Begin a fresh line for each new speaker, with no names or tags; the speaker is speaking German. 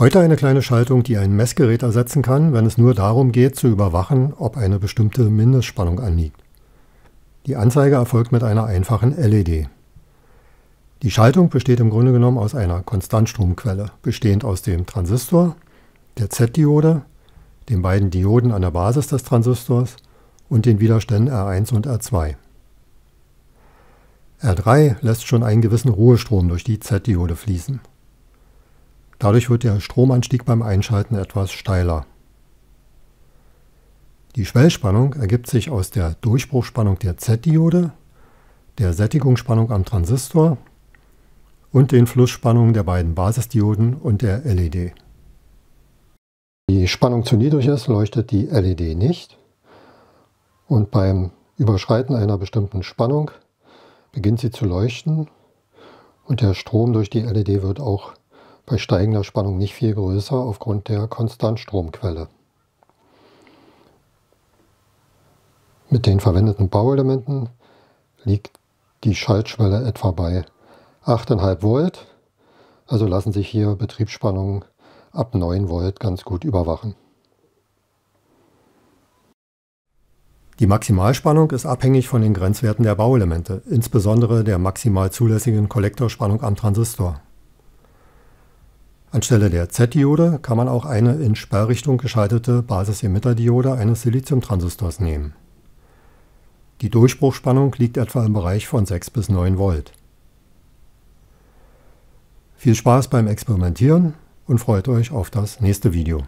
Heute eine kleine Schaltung, die ein Messgerät ersetzen kann, wenn es nur darum geht, zu überwachen, ob eine bestimmte Mindestspannung anliegt. Die Anzeige erfolgt mit einer einfachen LED. Die Schaltung besteht im Grunde genommen aus einer Konstantstromquelle, bestehend aus dem Transistor, der Z-Diode, den beiden Dioden an der Basis des Transistors und den Widerständen R1 und R2. R3 lässt schon einen gewissen Ruhestrom durch die Z-Diode fließen. Dadurch wird der Stromanstieg beim Einschalten etwas steiler. Die Schwellspannung ergibt sich aus der Durchbruchspannung der Z-Diode, der Sättigungsspannung am Transistor und den Flussspannungen der beiden Basisdioden und der LED. Die Spannung zu niedrig ist, leuchtet die LED nicht und beim Überschreiten einer bestimmten Spannung beginnt sie zu leuchten und der Strom durch die LED wird auch bei steigender Spannung nicht viel größer aufgrund der Konstantstromquelle. Mit den verwendeten Bauelementen liegt die Schaltschwelle etwa bei 8,5 Volt, also lassen sich hier Betriebsspannungen ab 9 Volt ganz gut überwachen. Die Maximalspannung ist abhängig von den Grenzwerten der Bauelemente, insbesondere der maximal zulässigen Kollektorspannung am Transistor. Anstelle der Z-Diode kann man auch eine in Sperrrichtung geschaltete Basis-Emitter-Diode eines Siliziumtransistors nehmen. Die Durchbruchspannung liegt etwa im Bereich von 6 bis 9 Volt. Viel Spaß beim Experimentieren und freut euch auf das nächste Video.